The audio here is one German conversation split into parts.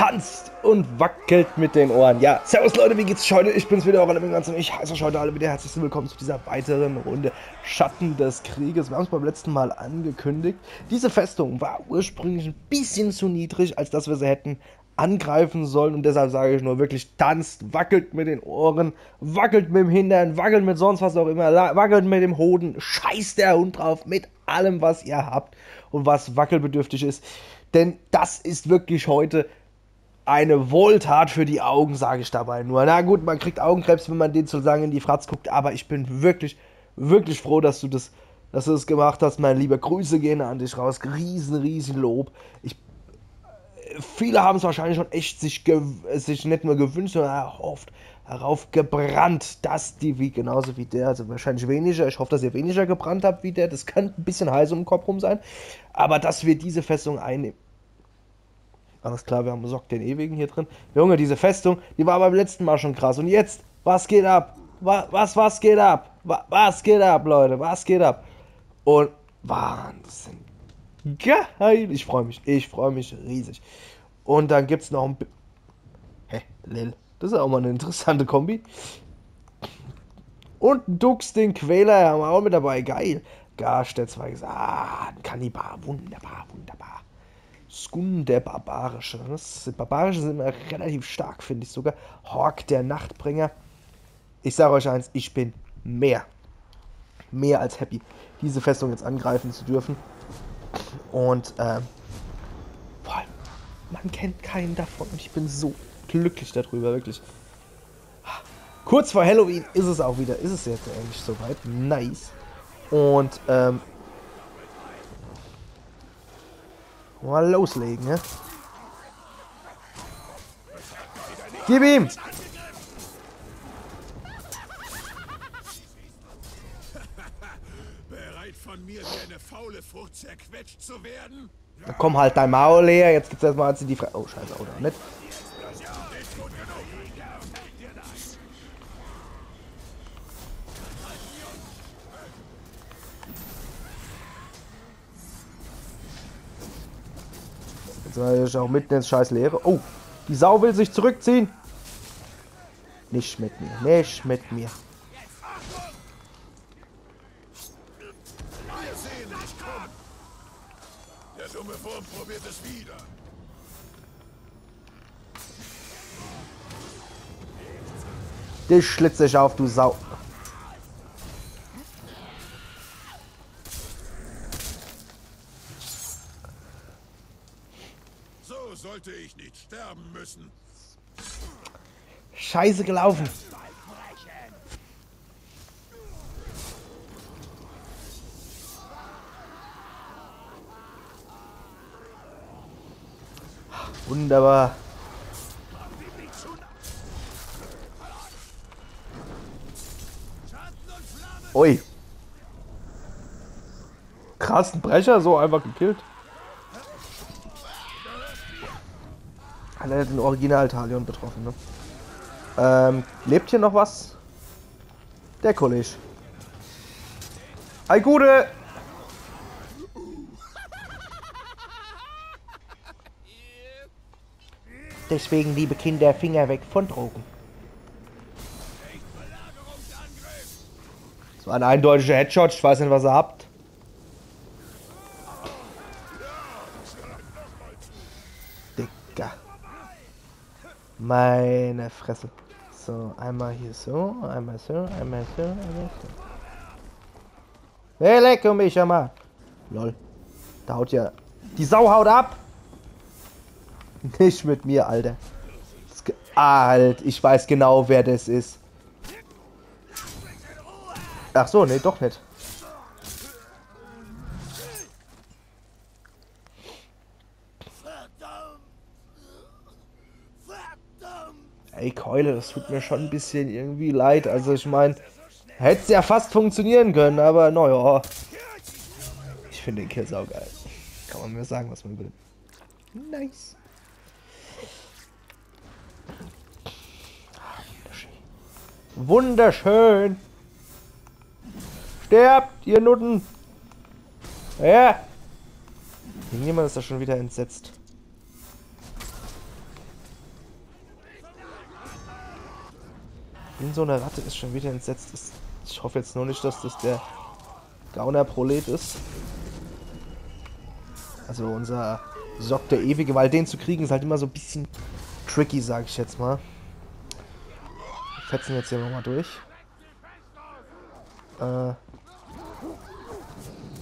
tanzt und wackelt mit den Ohren. Ja, servus Leute, wie geht's heute? Ich bin's wieder, Euer Ganz und ich heiße euch heute alle wieder herzlich willkommen zu dieser weiteren Runde Schatten des Krieges. Wir haben es beim letzten Mal angekündigt. Diese Festung war ursprünglich ein bisschen zu niedrig, als dass wir sie hätten angreifen sollen und deshalb sage ich nur wirklich tanzt, wackelt mit den Ohren, wackelt mit dem Hintern, wackelt mit sonst was auch immer, wackelt mit dem Hoden, scheißt der Hund drauf, mit allem was ihr habt und was wackelbedürftig ist. Denn das ist wirklich heute eine Wohltat für die Augen, sage ich dabei nur. Na gut, man kriegt Augenkrebs, wenn man den zu lange in die Fratz guckt, aber ich bin wirklich, wirklich froh, dass du das, dass du das gemacht hast. Meine liebe Grüße gehen an dich raus. Riesen, riesen Lob. Ich, viele haben es wahrscheinlich schon echt sich, sich nicht nur gewünscht, sondern erhofft, darauf gebrannt, dass die, wie genauso wie der, also wahrscheinlich weniger, ich hoffe, dass ihr weniger gebrannt habt wie der, das könnte ein bisschen heiß um den Kopf rum sein, aber dass wir diese Festung einnehmen. Alles klar, wir haben Sock den Ewigen hier drin. Junge, diese Festung, die war beim letzten Mal schon krass. Und jetzt, was geht ab? Was, was, was geht ab? Was, was geht ab, Leute? Was geht ab? Und Wahnsinn. Geil. Ich freue mich. Ich freue mich riesig. Und dann gibt es noch ein... Hä? Lil. Das ist auch mal eine interessante Kombi. Und Dux, den Quäler, haben wir auch mit dabei. Geil. Der zwei gesagt. Ah, ein Kannibal. Wunderbar, wunderbar. Skun, der Barbarische. Barbarische sind immer relativ stark, finde ich sogar. Hawk, der Nachtbringer. Ich sage euch eins, ich bin mehr, mehr als happy, diese Festung jetzt angreifen zu dürfen. Und, vor allem, man kennt keinen davon. Und ich bin so glücklich darüber, wirklich. Kurz vor Halloween ist es auch wieder, ist es jetzt eigentlich soweit. Nice. Und, ähm, Mal loslegen, ne? Gib ihm! Bereit von mir wie eine faule Frucht zerquetscht zu werden? Da komm halt dein Maul leer, jetzt gibt's erstmal die Frage. Oh, scheiße, oder nicht? Jetzt war ich auch mitten ins scheiß Leere. Oh, die Sau will sich zurückziehen. Nicht mit mir, nicht mit mir. Der dumme Wurm probiert es wieder. Dich schlitze ich auf, du Sau. sollte ich nicht sterben müssen. Scheiße gelaufen. Wunderbar. Ui. Krassen Brecher, so einfach gekillt. Alle den Original Talion betroffen, ne? Ähm, lebt hier noch was? Der Kollege. Ei Gute! Deswegen, liebe Kinder, Finger weg von Drogen. Das war ein eindeutiger Headshot, ich weiß nicht, was ihr habt. Meine Fresse. So, einmal hier so, einmal so, einmal so, einmal so. Hey, leck mich ja mal. Lol. Da haut ja... Die Sau haut ab! Nicht mit mir, Alter. Alt, ich weiß genau, wer das ist. Ach so, nee, doch nicht. Ey, Keule, das tut mir schon ein bisschen irgendwie leid. Also ich meine, hätte es ja fast funktionieren können, aber naja. Ich finde den Kill saugeil. Kann man mir sagen, was man will. Nice. Wunderschön. Sterbt, ihr Nutten. Ja. Irgendjemand ist da schon wieder entsetzt. In so einer Ratte ist schon wieder entsetzt. Ich hoffe jetzt nur nicht, dass das der Gauner-Prolet ist. Also unser Sock der Ewige, weil den zu kriegen ist halt immer so ein bisschen tricky, sag ich jetzt mal. Wir fetzen jetzt hier nochmal durch. Äh.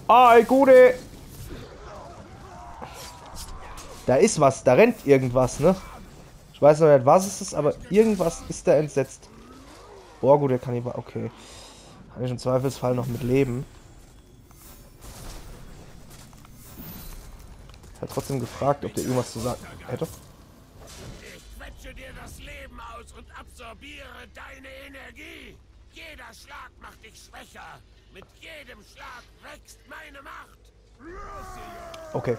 Ai, gute! Da ist was, da rennt irgendwas, ne? Ich weiß noch nicht, was es ist, aber irgendwas ist da entsetzt. Gut, der Kannibal, okay. Kann ich im Zweifelsfall noch mit leben. Ich habe trotzdem gefragt, ob der irgendwas zu sagen hätte. Ich quetsche dir das Leben aus und absorbiere deine Energie. Jeder Schlag macht dich schwächer. Mit jedem Schlag wächst meine Macht. Okay.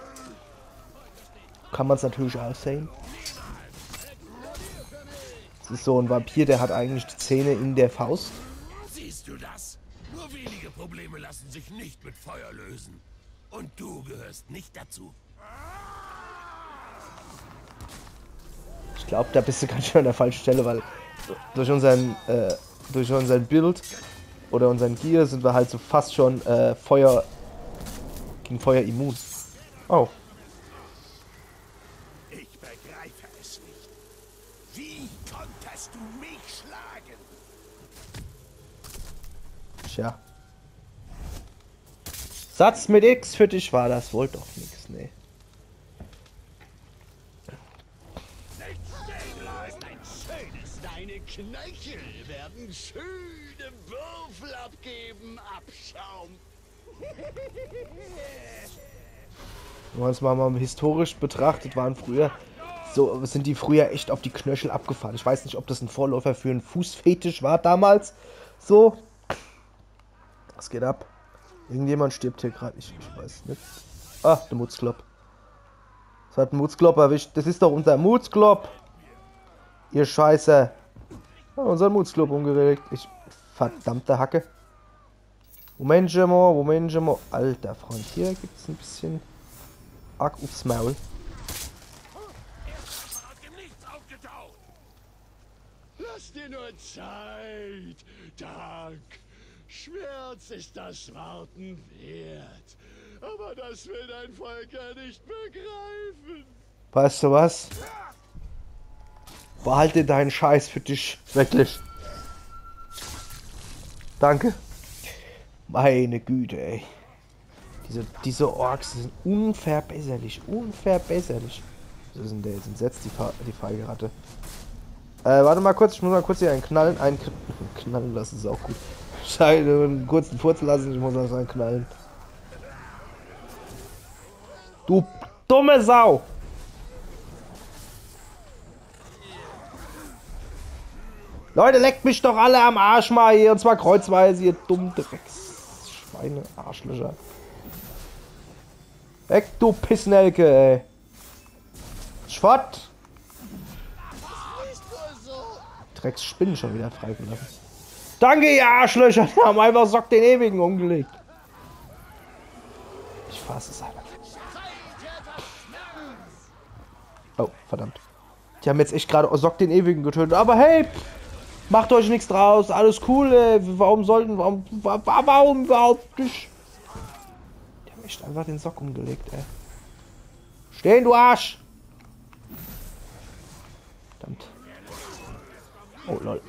Kann man es natürlich auch sehen. Das ist so ein Vampir, der hat eigentlich die Zähne in der Faust. Siehst du das? Nur wenige Probleme lassen sich nicht mit Feuer lösen. Und du gehörst nicht dazu. Ich glaube, da bist du ganz schön an der falschen Stelle, weil durch unseren, äh, durch unseren Bild oder unseren Gear sind wir halt so fast schon äh, Feuer gegen Feuer immun. Oh, Ich begreife es nicht. Wie konntest du mich schlagen? Tja. Satz mit X für dich war das wohl doch nichts, deine Knöchel werden schöne Würfel abgeben, Abschaum. Wenn man es mal, mal historisch betrachtet, waren früher so sind die früher echt auf die Knöchel abgefahren. Ich weiß nicht, ob das ein Vorläufer für einen Fußfetisch war damals. So. Was geht ab? Irgendjemand stirbt hier gerade. Ich, ich weiß nicht. Ah, der Mutzklopp. Das hat Mutzklopp erwischt. Das ist doch unser Mutzklopp. Ihr Scheiße. Ja, unser Mutzklopp umgeregt. Ich. Verdammte Hacke. Moment mal, Moment mal. Alter Freund, hier gibt es ein bisschen arg aufs Maul. Lass dir nur Zeit, Dank. Schmerz ist das Warten wert. Aber das will dein Volk ja nicht begreifen. Weißt du was? Behalte deinen Scheiß für dich. Wirklich. Danke. Meine Güte, ey. Diese, diese Orks sind unverbesserlich. Unverbesserlich. Was ist denn der jetzt entsetzt, die, Fa die feige Ratte? Äh, warte mal kurz, ich muss mal kurz hier einen knallen. Einen Kn- knallen lassen ist auch gut. Scheide, einen kurzen Furz lassen, ich muss das einen knallen. Du dumme Sau! Leute, leckt mich doch alle am Arsch mal hier. Und zwar kreuzweise, ihr dummen Drecksschweine, Arschlöcher. Weg, du Pissnelke, ey. Schwott! So. Drecksspinnen schon wieder freigelassen. Danke, ihr Arschlöcher. Die haben einfach Sock den Ewigen umgelegt. Ich fasse es einfach. Oh, verdammt. Die haben jetzt echt gerade Sock den Ewigen getötet. Aber hey, macht euch nichts draus. Alles cool, ey. Warum sollten, warum, wa- wa- warum überhaupt nicht? Die haben echt einfach den Sock umgelegt, ey. Stehen, du Arsch! Verdammt. Oh, lol.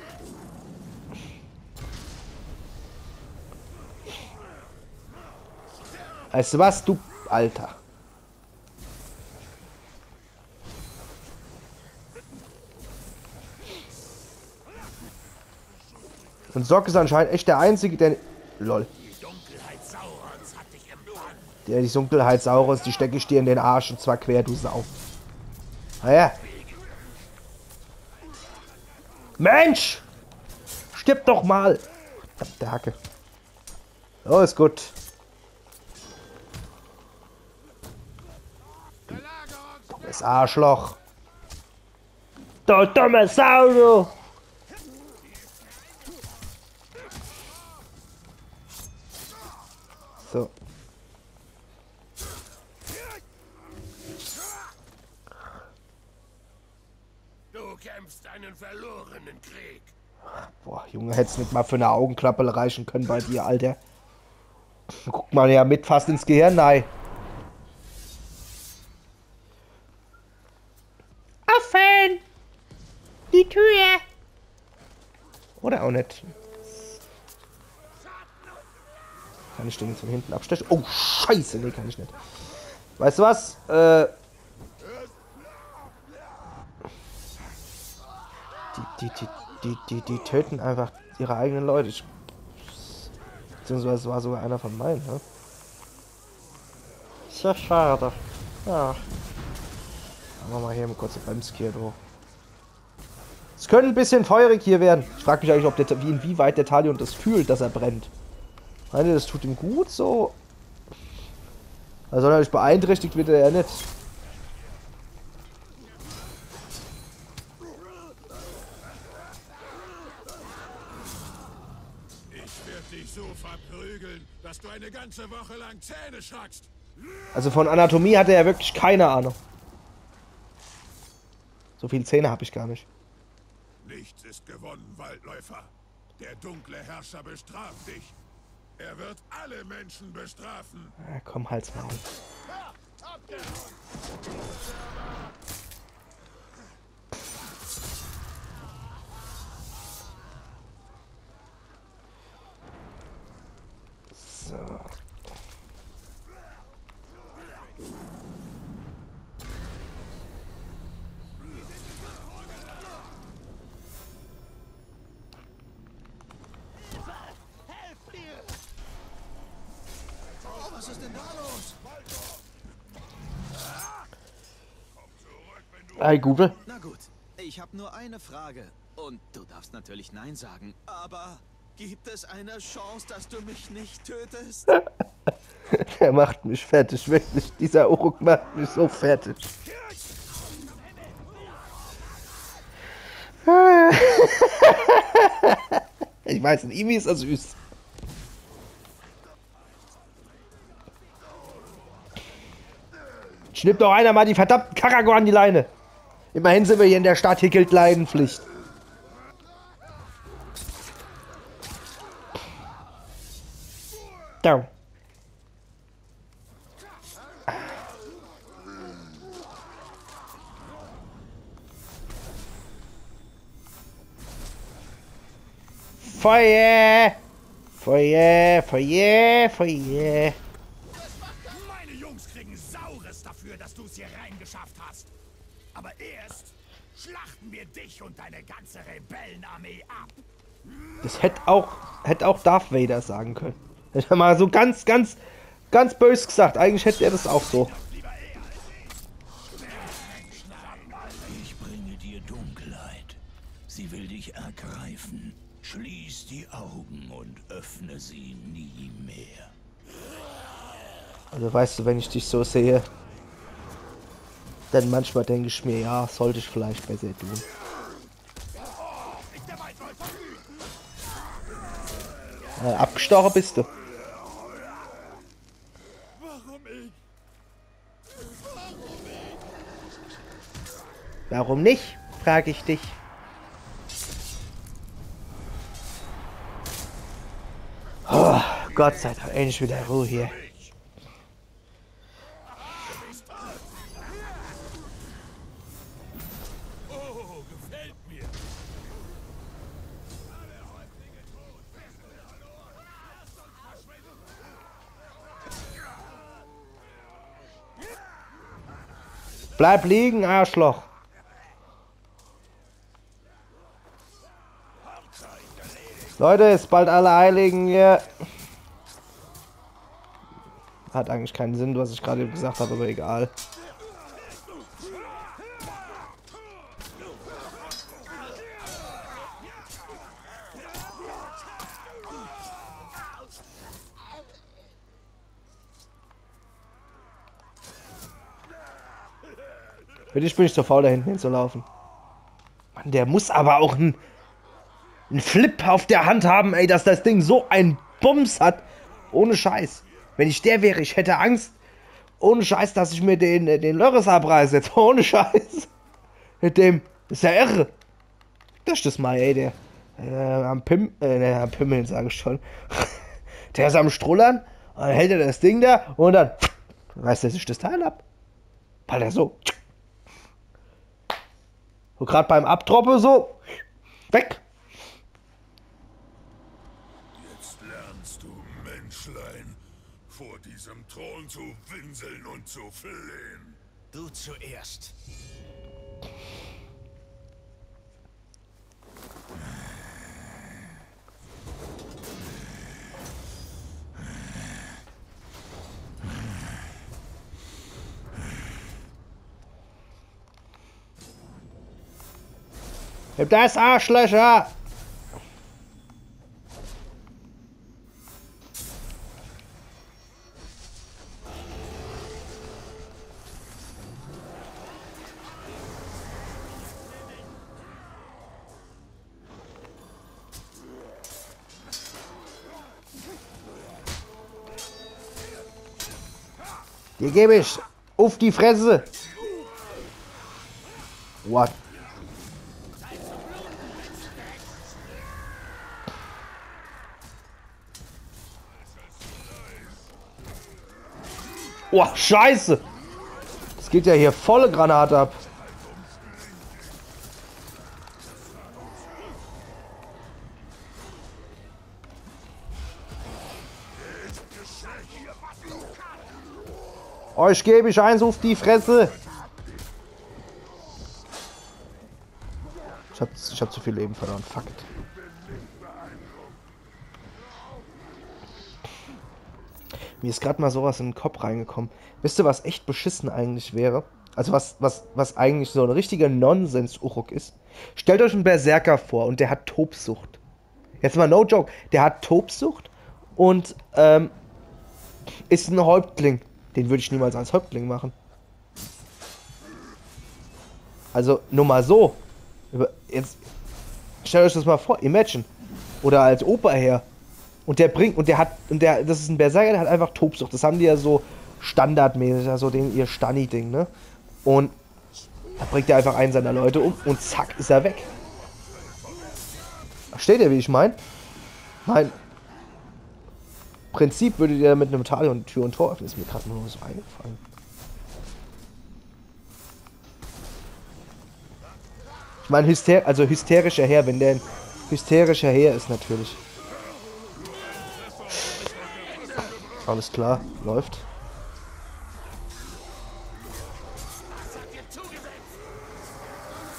Du was, du Alter? Und Sock ist anscheinend echt der Einzige, der... Lol. Der die Dunkelheit Saurons, die stecke ich dir in den Arsch und zwar quer, du Sau. Naja. Mensch! Stirb doch mal! Verdammte Hacke. Oh, ist gut. Dummes Arschloch. Du dumme Sau, du! So. Du kämpfst einen verlorenen Krieg. Boah, Junge, hätte es nicht mal für eine Augenklappe reichen können bei dir, Alter. Guckt man ja mit fast ins Gehirn, nein. Offen! Die Tür! Oder auch nicht. Kann ich den jetzt von hinten abstechen? Oh, scheiße, nee, kann ich nicht. Weißt du was? Äh... Die, die, die, die, die, die töten einfach ihre eigenen Leute. Ich, beziehungsweise war sogar einer von meinen, ne? Sehr schade. Ja. Machen wir mal hier eine kurze Bremskier durch. Es könnte ein bisschen feurig hier werden. Ich frage mich eigentlich, ob der, wie, inwieweit der Talion das fühlt, dass er brennt. Meine, das tut ihm gut so. Also sonderlich beeinträchtigt wird er ja nicht. Ich werde dich so verprügeln, dass du eine ganze Woche lang Zähne schrackst. Also von Anatomie hat er ja wirklich keine Ahnung. So viele Zähne habe ich gar nicht. Nichts ist gewonnen, Waldläufer. Der dunkle Herrscher bestraft dich. Er wird alle Menschen bestrafen. Ja, komm, halt's mal. So. Was ist denn da los? Ei, Gube. Na gut, ich habe nur eine Frage. Und du darfst natürlich Nein sagen. Aber gibt es eine Chance, dass du mich nicht tötest? Er macht mich fertig, wirklich. Dieser Uruk macht mich so fertig. Ich weiß nicht, irgendwie ist er süß. Schnipp doch einer mal die verdammten Karago an die Leine. Immerhin sind wir hier in der Stadt, hier gilt Leidenpflicht. Down. Feuer! Feuer, Feuer, Feuer. Dich und deine ganze Rebellenarmee ab. Das hätte auch, hätte auch Darth Vader sagen können. Hätte er mal so ganz, ganz, ganz bös gesagt. Eigentlich hätte er das auch so. Ich bringe dir Dunkelheit. Sie will dich ergreifen. Schließ die Augen und öffne sie nie mehr. Also weißt du, wenn ich dich so sehe, dann manchmal denke ich mir, ja, sollte ich vielleicht besser tun. Äh, abgestochen bist du. Warum ich? Warum nicht? Frage ich dich. Oh, Gott sei Dank, endlich wieder Ruhe hier. Bleib liegen, Arschloch. Leute, ist bald alle Heiligen hier. Hat eigentlich keinen Sinn, was ich gerade gesagt habe, aber egal. Für dich bin ich zu faul, da hinten hinzulaufen. Mann, der muss aber auch einen, Flip auf der Hand haben, ey, dass das Ding so einen Bums hat. Ohne Scheiß. Wenn ich der wäre, ich hätte Angst. Ohne Scheiß, dass ich mir den, äh, den Lörres abreiße. Jetzt ohne Scheiß. Mit dem. Ist ja irre. Das ist das mal, ey, der. äh, am Pim, äh, ne, am Pimmeln sage ich schon. der ist am Strullern, dann hält er das Ding da und dann reißt er sich das Teil ab. Weil er so. Und gerade beim Abtroppe so. Weg. Jetzt lernst du, Menschlein, vor diesem Thron zu winseln und zu flehen. Du zuerst. Das Arschlöcher! Die gebe ich auf die Fresse. What? Oh, scheiße. Es geht ja hier volle Granate ab. Euch gebe ich eins auf die Fresse. Ich hab, ich hab zu viel Leben verloren. Fuck it. Mir ist gerade mal sowas in den Kopf reingekommen. Wisst ihr, was echt beschissen eigentlich wäre? Also was, was, was eigentlich so ein richtiger Nonsens-Uruk ist? Stellt euch einen Berserker vor und der hat Tobsucht. Jetzt mal no joke. Der hat Tobsucht und ähm, ist ein Häuptling. Den würde ich niemals als Häuptling machen. Also nur mal so. Jetzt stellt euch das mal vor. Imagine. Oder als Operherr. Und der bringt, und der hat, und der, das ist ein Berserker, der hat einfach Tobsucht. Das haben die ja so standardmäßig, also den, ihr Stani-Ding, ne? Und da bringt er einfach einen seiner Leute um und zack, ist er weg. Versteht ihr, wie ich meine? Mein Prinzip würdet ihr mit einem Talion Tür und Tor öffnen, ist mir gerade nur so eingefallen. Ich meine, hyster also hysterischer Herr, wenn der ein hysterischer Herr ist natürlich. Alles klar, läuft.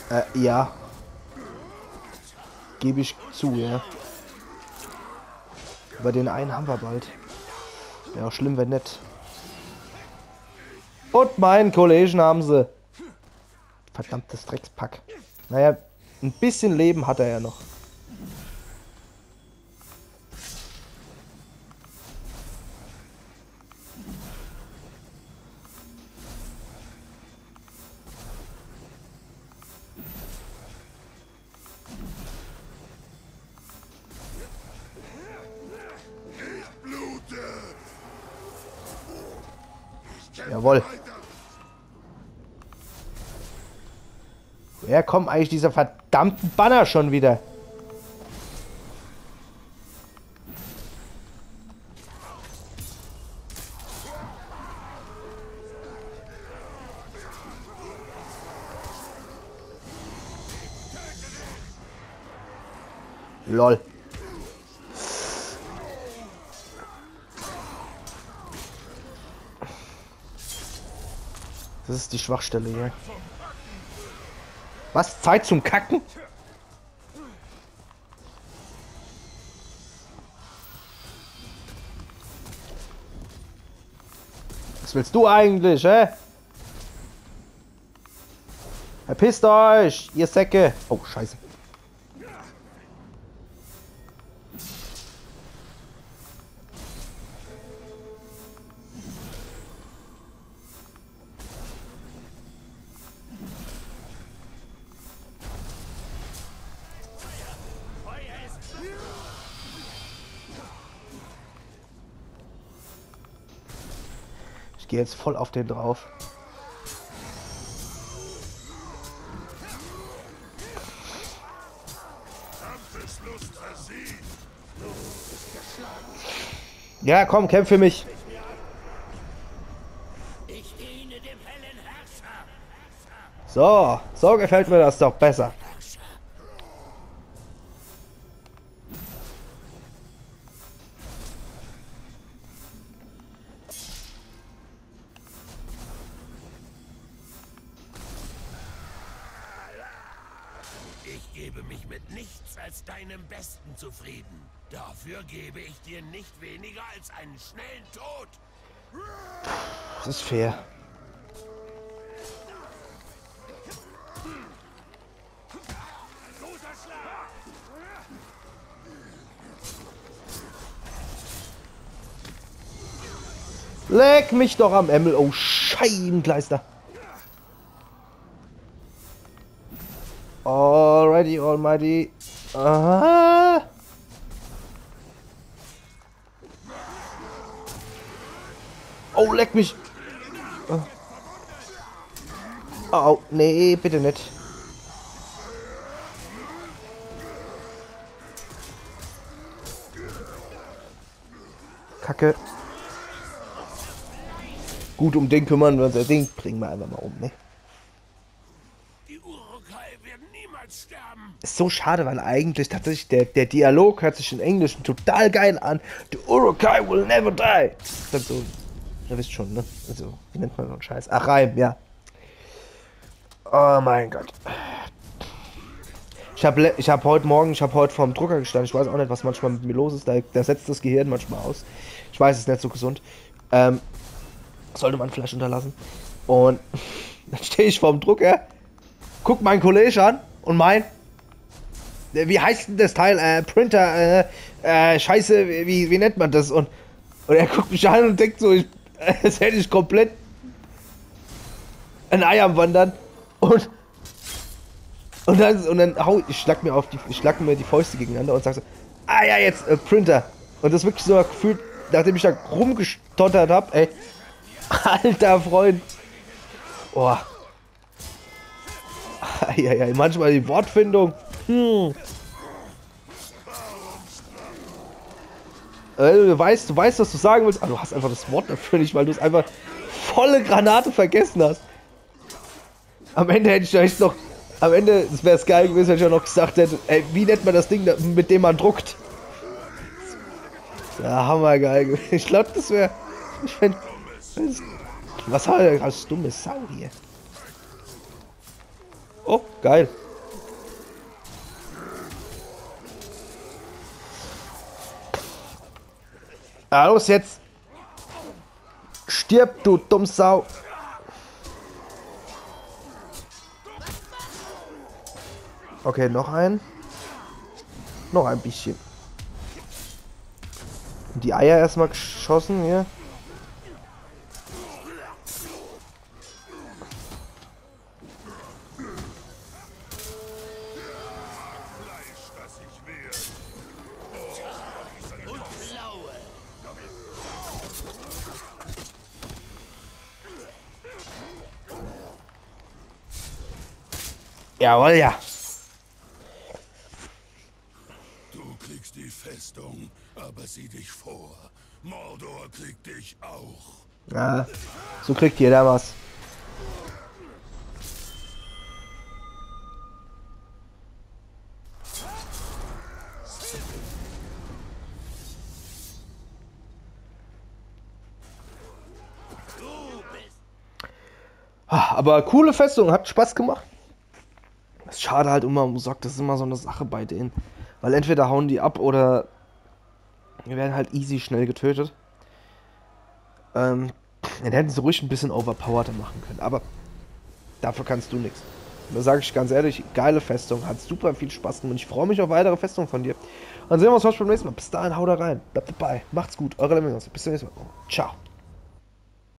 Äh, ja. Gebe ich zu, ja. Aber den einen haben wir bald. Ja, schlimm, wenn nicht. Und meinen Kollegen haben sie. Verdammtes Dreckspack. Naja, ein bisschen Leben hat er ja noch. Jawohl. Woher kommt eigentlich dieser verdammten Banner schon wieder? Ist die Schwachstelle hier. Was? Zeit zum Kacken? Was willst du eigentlich, hä? Verpisst euch, ihr Säcke. Oh, scheiße. gehe jetzt voll auf den drauf. Ja, komm, kämpf für mich. So, so gefällt mir das doch besser. Schnellen Tod. Das ist fair. Leck mich doch am Emmel. Oh, Scheibenkleister. Alrighty, almighty. Aha. Oh, leck mich. Oh. Oh, nee, bitte nicht. Kacke. Gut, um den kümmern wir uns. Den bringen wir einfach mal um, ne? Ist so schade, weil eigentlich tatsächlich der, der Dialog hört sich in Englisch total geil an. The Urukai will never die. Dann so, ihr wisst schon, ne? Also, wie nennt man so einen Scheiß? Ach, Reim, ja. Oh mein Gott. Ich habe ich hab heute Morgen, ich habe heute vorm Drucker gestanden. Ich weiß auch nicht, was manchmal mit mir los ist. Da, da setzt das Gehirn manchmal aus. Ich weiß, es ist nicht so gesund. Ähm, sollte man vielleicht unterlassen. Und dann stehe ich vorm Drucker, guck meinen Kollegen an und mein, äh, wie heißt denn das Teil? Äh, Printer, äh, äh, scheiße, wie, wie nennt man das? Und, und er guckt mich an und denkt so, ich, als hätte ich komplett ein Ei am Wandern. Und, und dann, und dann hau, ich schlag mir auf die, ich schlag mir die Fäuste gegeneinander und sag so, ah ja, jetzt, äh, Printer. Und das wirklich so gefühlt, nachdem ich da rumgestottert hab, ey, alter Freund. Oh. Ja, ja, manchmal die Wortfindung. Hm. Äh, Du weißt, du weißt, was du sagen willst, aber du hast einfach das Wort dafür nicht, weil du es einfach volle Granate vergessen hast. Am Ende hätte ich vielleicht noch, am Ende, wäre es geil gewesen, wenn ich auch noch gesagt hätte, ey, wie nennt man das Ding, mit dem man druckt? Ja, hammergeil gewesen. Ich glaube, das wäre, ich fänd, was hat er als dumme Sau hier? Oh, geil. Ah, los jetzt. Stirb, du dumm Sau. Okay, noch ein. Noch ein bisschen. Die Eier erstmal geschossen hier. Jawohl, ja. Du kriegst die Festung, aber sieh dich vor. Mordor kriegt dich auch. Ja, so kriegt jeder was. Ah, Aber coole Festung, hat Spaß gemacht. Das schade halt immer, sagt, das ist immer so eine Sache bei denen. Weil entweder hauen die ab oder wir werden halt easy schnell getötet. Ähm, dann hätten sie ruhig ein bisschen overpowerter machen können. Aber dafür kannst du nichts. Da sage ich ganz ehrlich, geile Festung, hat super viel Spaß gemacht. Ich freue mich auf weitere Festungen von dir. Und dann sehen wir uns beim nächsten Mal. Bis dahin, haut da rein. Bleibt dabei. Macht's gut. Eure Lemmings. Bis zum nächsten Mal. Ciao.